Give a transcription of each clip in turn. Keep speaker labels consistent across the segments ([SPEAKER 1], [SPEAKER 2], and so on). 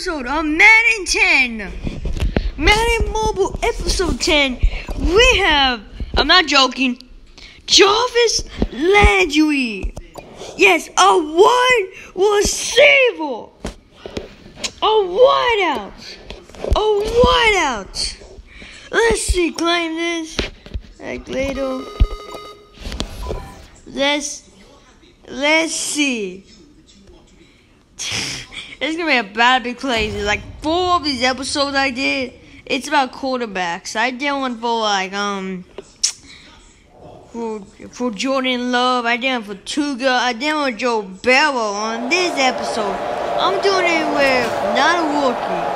[SPEAKER 1] episode of Madden 10. Madden Mobile episode 10. We have, I'm not joking, Jarvis Landry. Yes, a one receiver. A wideout. A wideout. Let's see, claim this. Like later. Let's let's see. It's gonna be about to be crazy. Like four of these episodes I did, it's about quarterbacks. I did one for like um for for Jordan Love. I did one for Tuga. I did one with Joe Burrow on this episode. I'm doing it with not a rookie,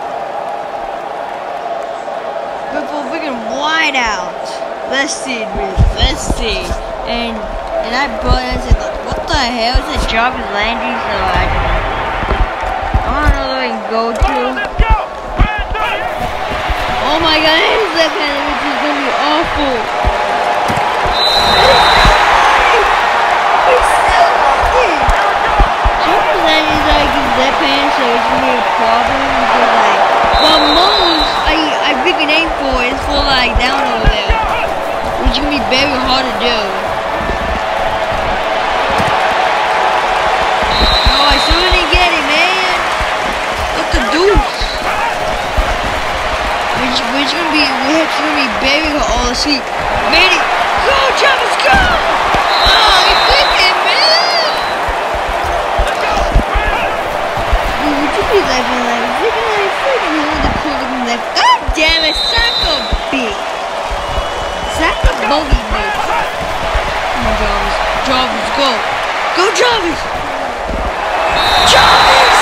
[SPEAKER 1] but for freaking wideout. Let's see, dude. Let's see. And and I bought it. I said, what the hell is that Jarvis Landry? So. I go to. Oh my god, his left hand, which is gonna be awful. Which gonna be, which gonna be her all asleep. Made it. Go, Travis, go! Oh, he picked it, man. Dude, would you be laughing like, freaking like, freaking hold the quarterback like, God damn it, sack a big. Sack a bogey, bitch. Come Jarvis. Jarvis, go. Go! Jarvis! Jarvis!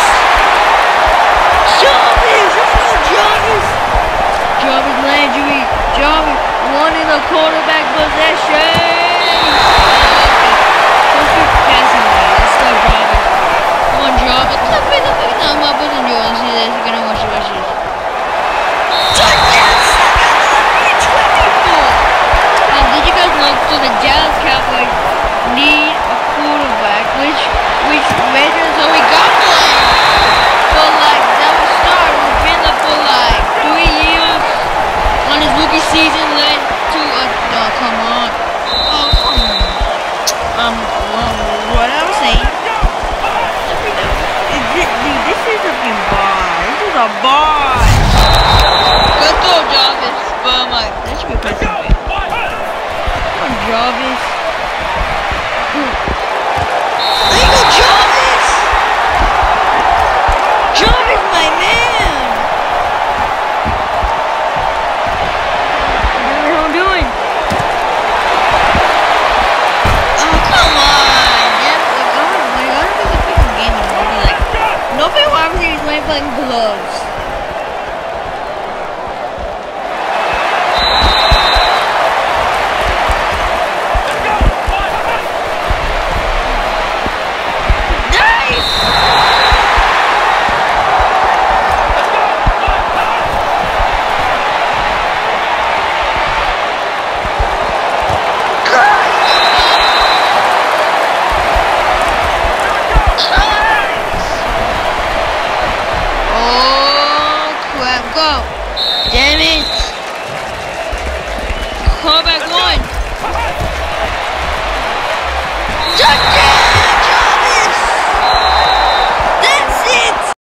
[SPEAKER 1] Quarterback possession. This is a bar. Let's go, Jarvis. But I'm that should be a person. Come on, Jarvis. Gloves.